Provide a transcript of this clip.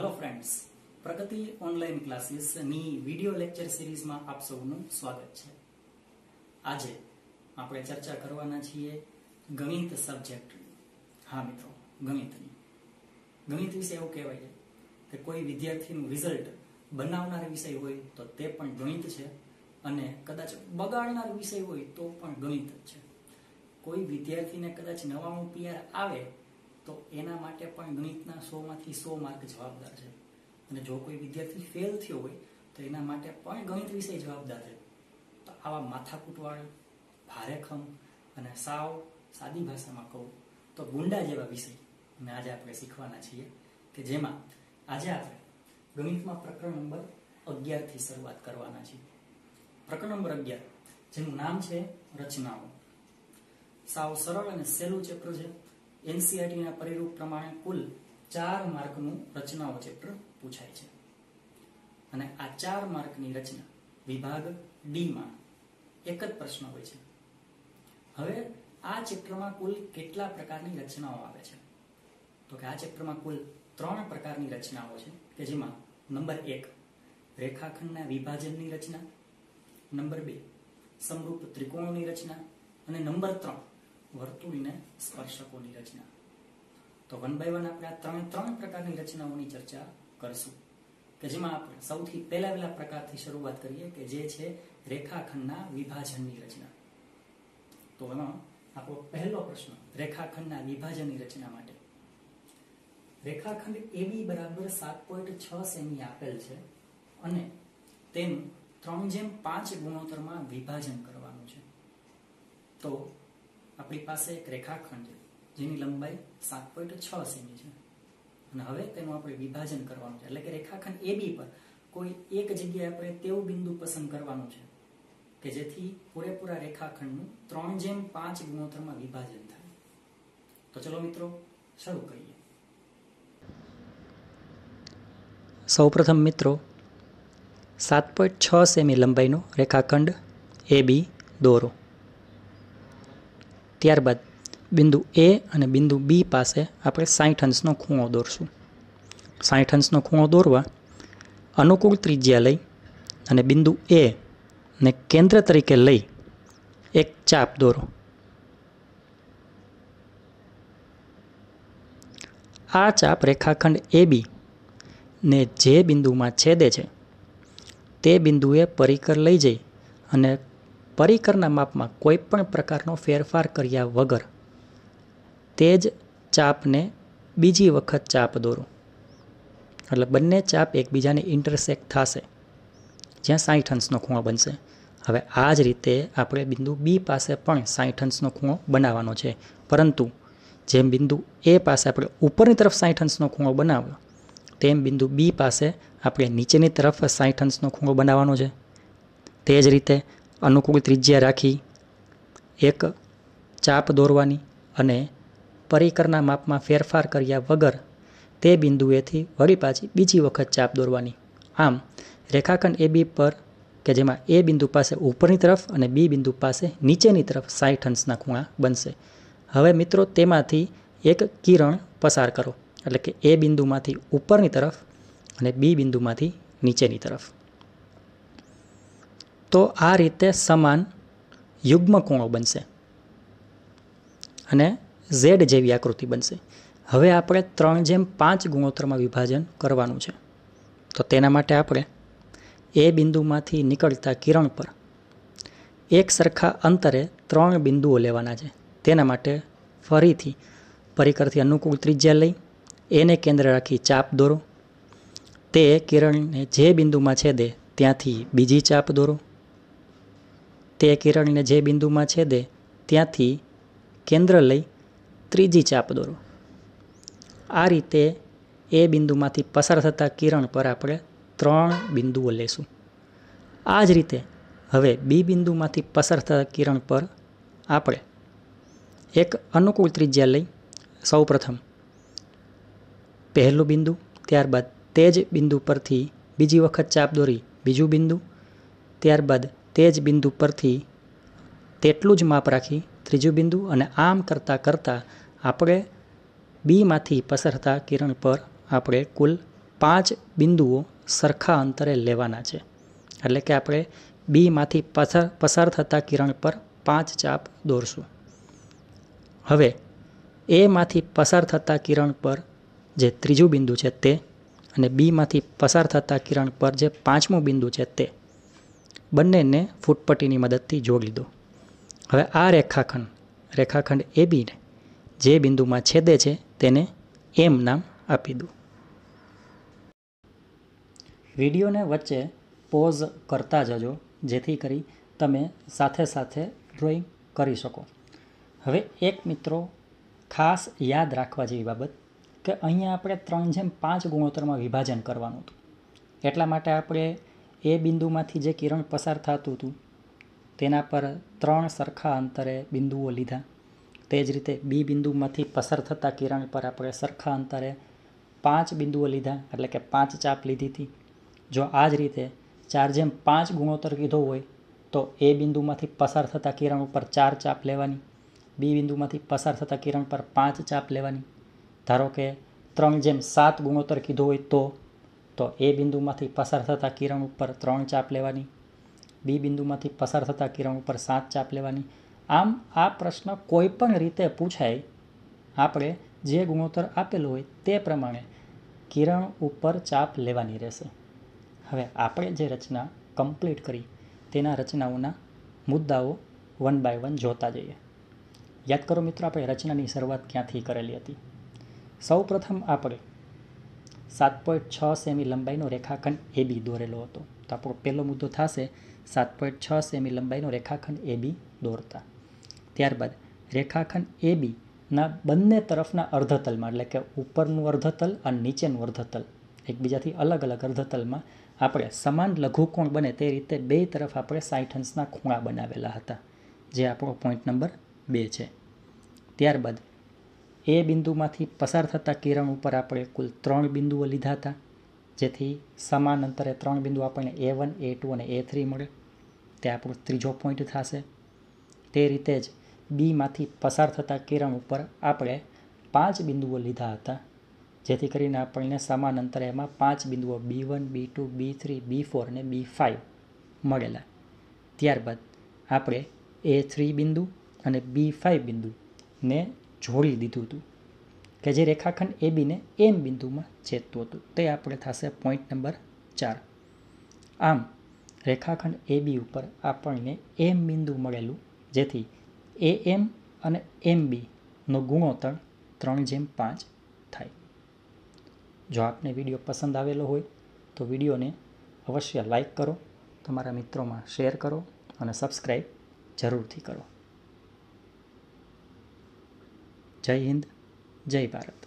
Hello friends Pragati online ક્લાસીસની video lecture સિરીઝમાં આપ સૌનું સ્વાગત છે. આજે આપણે ચર્ચા કરવાના છીએ ગણિત સબ્જેક્ટ હા, મિત્રો ગણિતની ગણિત વિશે એવું કહેવાય છે કે કોઈ વિદ્યાર્થીનું રિઝલ્ટ બનાવનાર વિષય હોય તો તે પણ ગણિત છે અને કદાચ બગાડનાર વિષય હોય તો પણ ગણિત જ છે. કોઈ વિદ્યાર્થીને કદાચ નવાણું પીઆર આવે તો એના માટે પણ ગણિતના સો માંથી સો માર્ક જવાબદાર છે. અને જો કોઈ વિદ્યાર્થી ફેલ થયો હોય, તો એના માટે પણ ગણિત વિષય જવાબદાર છે. તો આવા માથાકૂટવાળ ભારેખમ અને સાવ સાદી ભાષામાં કહું, તો ગુંડા જેવા વિષય અને આજે આપણે શીખવાના છીએ કે જેમાં આજે આપણે ગણિતમાં પ્રકરણ નંબર અગિયારથી શરૂઆત કરવાના છીએ. પ્રકરણ નંબર અગિયાર, જેનું નામ છે રચનાઓ. સાવ સરળ અને સહેલું ચેપ્ટર છે. એનસીઆરટી ના પરિરૂપ પ્રમાણે કુલ ચાર માર્કનું રચનાઓ ચેપ્ટર પૂછાય છે. અને આ ચાર માર્કની રચના વિભાગ ડી માં એક જ પ્રશ્ન હોય છે. હવે આ ચેપ્ટરમાં કુલ કેટલા પ્રકારની રચનાઓ આવે છે? તો કે આ ચેપ્ટરમાં કુલ ત્રણ પ્રકારની રચનાઓ છે કે જેમાં નંબર એક રેખાખંડના વિભાજનની રચના, નંબર બે સમરૂપ ત્રિકોણની રચના અને નંબર ત્રણ વર્તુળને સ્પર્શકોની રચના. તો વન બાય વન આપણે આ ત્રણે ત્રણ પ્રકારની રચનાઓની ચર્ચા કરશું, કે જેમાં આપણે સૌથી પહેલા પહેલા પ્રકારથી શરૂઆત કરીએ કે જે છે રેખાખંડના વિભાજનની રચના. તો એમાં આપણો પહેલો પ્રશ્ન, રેખાખંડના વિભાજનની રચના માટે. રેખાખંડ એવી બરાબર સાત પોઈન્ટ છ સેમી આપેલ છે અને તેનું ત્રણ જેમ પાંચ ગુણોત્તરમાં વિભાજન કરવાનું છે. તો આપણી પાસે એક રેખાખંડ છે, જેની લંબાઈ સાત પોઈન્ટ છ સેમી છે. અને હવે તેનું આપણે વિભાજન કરવાનું છે. એટલે કે રેખાખંડ એ બી પર કોઈ એક જગ્યાએ આપણે તેવું બિંદુ પસંદ કરવાનું છે કે જેથી પૂરેપૂરા રેખાખંડનું ત્રણ જેમ પાંચ ગુણોત્તરમાં વિભાજન થાય. તો ચલો મિત્રો, શરૂ કરીએ. સૌપ્રથમ મિત્રો, સાત પોઈન્ટ છ સેમી લંબાઈનો રેખાખંડ એ બી દોરો. ત્યારબાદ બિંદુ એ અને બિંદુ બી પાસે આપણે સાઠ અંશનો ખૂણો દોરશું. સાઠ અંશનો ખૂણો દોરવા અનુકૂળ ત્રિજ્યા લઈ અને બિંદુ એ ને કેન્દ્ર તરીકે લઈ એક ચાપ દોરો. આ ચાપ રેખાખંડ એ બી ને જે બિંદુમાં છેદે છે, તે બિંદુએ પરિકર લઈ જઈ અને પરિકરના માપમાં કોઈ પણ પ્રકારનો ફેરફાર કર્યા વગર તે જ ચાપને બીજી વખત ચાપ દોરો. એટલે બંને ચાપ એકબીજાને ઇન્ટરસેક્ટ થશે. જ્યાં સાઠ અંશનો ખૂણો બનશે. હવે આ જ રીતે આપણે બિંદુ બી પાસે પણ સાઠ અંશનો ખૂણો બનાવવાનો છે. પરંતુ જેમ બિંદુ એ પાસે આપણે ઉપરની તરફ સાઠ અંશનો ખૂણો બનાવ્યો, તેમ બિંદુ બી પાસે આપણે નીચેની તરફ સાઠ અંશનો ખૂણો બનાવવાનો છે. તે જ રીતે અનુકૂળ ત્રિજ્યા રાખી, એક ચાપ દોરવાની અને પરિકરના માપમાં ફેરફાર કર્યા વગર તે બિંદુએથી વળી પાછી બીજી વખત ચાપ દોરવાની. આમ, રેખાખંડ એ બી પર, કે જેમાં એ બિંદુ પાસે ઉપરની તરફ અને બી બિંદુ પાસે નીચેની તરફ સાઠ અંશના ખૂણા બનશે. હવે મિત્રો, તેમાંથી એક કિરણ પસાર કરો, એટલે કે એ બિંદુમાંથી ઉપરની તરફ અને બી બિંદુમાંથી નીચેની તરફ. તો આ રીતે સમાન યુગ્મ કોણો બનશે અને ઝેડ જેવી આકૃતિ બનશે. હવે આપણે ત્રણ જેમ પાંચ ગુણોત્તરમાં વિભાજન કરવાનું છે. તો તેના માટે આપણે એ બિંદુમાંથી નીકળતા કિરણ પર એક સરખા અંતરે ત્રણ બિંદુઓ લેવાના છે. તેના માટે ફરીથી પરિકરથી અનુકૂળ ત્રિજ્યા લઈ, એને કેન્દ્ર રાખી ચાપ દોરો. તે કિરણને જે બિંદુમાં છેદે ત્યાંથી બીજી ચાપ દોરો. તે કિરણને જે બિંદુમાં છેદે ત્યાંથી કેન્દ્ર લઈ ત્રીજી ચાપ દોરો. આ રીતે એ બિંદુમાંથી પસાર થતા કિરણ પર આપણે ત્રણ બિંદુઓ લેશું. આ જ રીતે હવે બી બિંદુમાંથી પસાર થતા કિરણ પર આપણે એક અનુકૂળ ત્રિજ્યા લઈ સૌપ્રથમ પહેલું બિંદુ, ત્યારબાદ તે જ બિંદુ પરથી બીજી વખત ચાપ દોરી બીજું બિંદુ, ત્યારબાદ તે જ બિંદુ પરથી તેટલું જ માપ રાખી ત્રીજું બિંદુ અને આમ કરતાં કરતાં આપણે બીમાંથી પસાર થતા કિરણ પર આપણે કુલ પાંચ બિંદુઓ સરખા અંતરે લેવાના છે. એટલે કે આપણે બીમાંથી પસાર પસાર થતા કિરણ પર પાંચ ચાપ દોરશું. હવે એમાંથી પસાર થતા કિરણ પર જે ત્રીજું બિંદુ છે તે અને બીમાંથી પસાર થતા કિરણ પર જે પાંચમું બિંદુ છે તે બંનેને ફૂટપટ્ટીની મદદથી જોડી દો હવે આ રેખાખંડ રેખાખંડ એ બીને જે બિંદુમાં છેદે છે તેને એમ નામ આપી દો વિડીયોને વચ્ચે પોઝ કરતા જજો, જેથી કરી તમે સાથે સાથે ડ્રોઈંગ કરી શકો. હવે એક મિત્રો ખાસ યાદ રાખવા જેવી બાબત કે અહીંયા આપણે ત્રણ જેમ પાંચ ગુણોત્તરમાં વિભાજન કરવાનું હતું. એટલા માટે આપણે એ બિંદુમાંથી જે કિરણ પસાર થતું હતું, તેના પર ત્રણ સરખા અંતરે બિંદુઓ લીધા. તે જ રીતે બી બિંદુમાંથી પસાર થતા કિરણ પર આપણે સરખા અંતરે પાંચ બિંદુઓ લીધા, એટલે કે પાંચ ચાપ લીધી હતી. જો આ જ રીતે ચાર જેમ પાંચ ગુણોત્તર કીધો હોય, તો એ બિંદુમાંથી પસાર થતા કિરણ ઉપર ચાર ચાપ લેવાની. બી બિંદુમાંથી પસાર થતા કિરણ પર પાંચ ચાપ લેવાની. ધારો કે ત્રણ જેમ સાત ગુણોત્તર કીધો હોય તો તો એ બિંદુમાંથી પસાર થતા કિરણ ઉપર ત્રણ ચાપ લેવાની, બી બિંદુમાંથી પસાર થતા કિરણ ઉપર સાત ચાપ લેવાની. આમ આ પ્રશ્ન કોઈ પણ રીતે પૂછાય, આપણે જે ગુણોત્તર આપેલો હોય તે પ્રમાણે કિરણ ઉપર ચાપ લેવાની રહેશે. હવે આપણે જે રચના કમ્પ્લીટ કરી, તેના રચનાઓના મુદ્દાઓ વન બાય વન જોતા જઈએ. યાદ કરો મિત્રો, આપણે રચનાની શરૂઆત ક્યાંથી કરેલી હતી? સૌ પ્રથમ આપણે સાત પોઈન્ટ છ સેમી લંબાઈનો રેખાખંડ એ બી દોરેલો હતો. તો આપણો પહેલો મુદ્દો થશે, સાત પોઈન્ટ છ સેમી લંબાઈનો રેખાખંડ એ બી દોરતા. ત્યારબાદ, રેખાખંડ એ બીના બંને તરફના અર્ધતલમાં, એટલે કે ઉપરનું અર્ધતલ અને નીચેનું અર્ધતલ, એકબીજાથી અલગ અલગ અર્ધતલમાં આપણે સમાન લઘુકોણ બને તે રીતે બે તરફ આપણે સાઠ અંશના ખૂણા બનાવેલા હતા, જે આપણો પોઈન્ટ નંબર બે છે. ત્યારબાદ એ બિંદુમાંથી પસાર થતા કિરણ ઉપર આપણે કુલ ત્રણ બિંદુઓ લીધા હતા, જેથી સમાન અંતરે ત્રણ બિંદુ આપણને એ વન એ ટુ અને એ થ્રી મળે. તે આપણો ત્રીજો પોઈન્ટ થશે. તે રીતે જ બીમાંથી પસાર થતા કિરણ ઉપર આપણે પાંચ બિંદુઓ લીધા હતા, જેથી કરીને આપણને સમાન અંતરે એમાં પાંચ બિંદુઓ B one B two B three B four અને બી ફાઇવ મળેલા. ત્યારબાદ આપણે એ થ્રી બિંદુ અને બી ફાઇવ બિંદુને જોડી દીધું હતું કે જે રેખાખંડ એ બીને એમ બિંદુમાં છેદતું હતું. તે આપણે થશે પોઈન્ટ નંબર ચાર. આમ, રેખાખંડ એ બી ઉપર આપણને એમ બિંદુ મળેલું, જેથી એ એમ અને એમ બીનો ગુણોત્તર ત્રણ જેમ પાંચ થાય. જો આપને વીડિયો પસંદ આવેલો હોય, તો વિડીયોને અવશ્ય લાઈક કરો, તમારા મિત્રોમાં શેર કરો અને સબસ્ક્રાઈબ જરૂરથી કરો. જય હિન્દ જય ભારત.